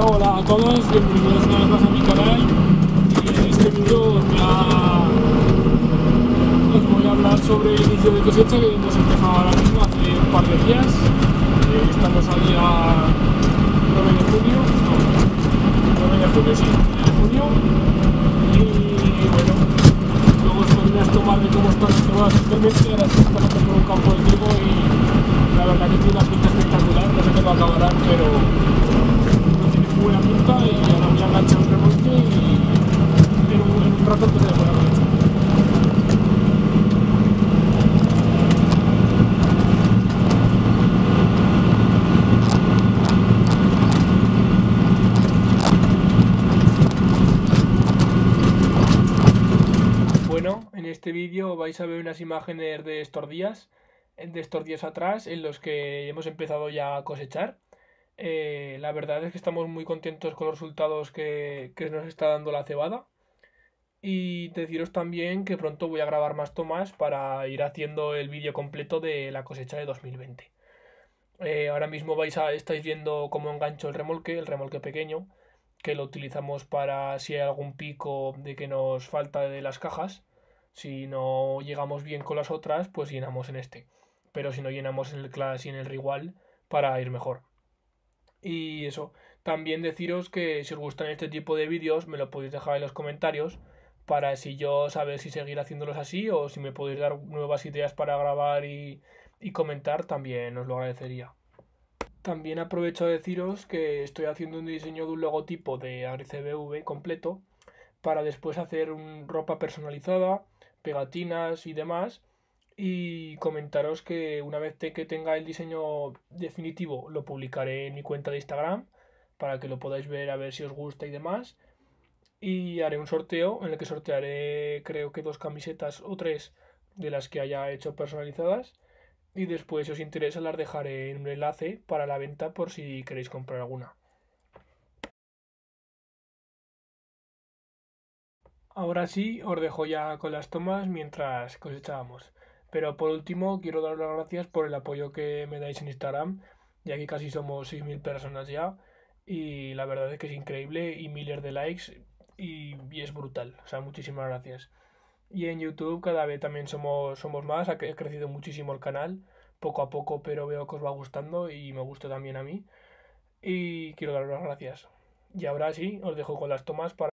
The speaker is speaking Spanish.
Hola a todos, bienvenidos una vez más a mi canal. Eh, en este vídeo os voy a hablar sobre el inicio de cosecha que hemos empezado ahora mismo hace un par de días. Eh, estamos a día 9 de junio, no, 9 de junio, sí, 9 de junio. Y bueno, luego os podré las tomas de cómo están las actualmente. Ahora sí estamos por un campo de trigo y la verdad que tiene una pinta espectacular. No sé cómo acabarán, pero buena pinta y ahora voy a enganchar un remolque y en un, en un rato empezaré con la cosecha. Bueno, en este vídeo vais a ver unas imágenes de estos días, de estos días atrás, en los que hemos empezado ya a cosechar. Eh, la verdad es que estamos muy contentos con los resultados que, que nos está dando la cebada. Y deciros también que pronto voy a grabar más tomas para ir haciendo el vídeo completo de la cosecha de 2020. Eh, ahora mismo vais a, estáis viendo cómo engancho el remolque, el remolque pequeño, que lo utilizamos para si hay algún pico de que nos falta de las cajas. Si no llegamos bien con las otras, pues llenamos en este. Pero si no llenamos en el class y en el rigual para ir mejor. Y eso, también deciros que si os gustan este tipo de vídeos me lo podéis dejar en los comentarios para si yo saber si seguir haciéndolos así o si me podéis dar nuevas ideas para grabar y, y comentar, también os lo agradecería. También aprovecho a deciros que estoy haciendo un diseño de un logotipo de AgriCBV completo para después hacer un, ropa personalizada, pegatinas y demás. Y comentaros que una vez que tenga el diseño definitivo lo publicaré en mi cuenta de Instagram para que lo podáis ver a ver si os gusta y demás. Y haré un sorteo en el que sortearé creo que dos camisetas o tres de las que haya hecho personalizadas y después si os interesa las dejaré en un enlace para la venta por si queréis comprar alguna. Ahora sí, os dejo ya con las tomas mientras cosechábamos. Pero por último, quiero dar las gracias por el apoyo que me dais en Instagram, ya que casi somos 6.000 personas ya. Y la verdad es que es increíble y miles de likes y, y es brutal. O sea, muchísimas gracias. Y en YouTube cada vez también somos, somos más, ha crecido muchísimo el canal, poco a poco, pero veo que os va gustando y me gusta también a mí. Y quiero daros las gracias. Y ahora sí, os dejo con las tomas para...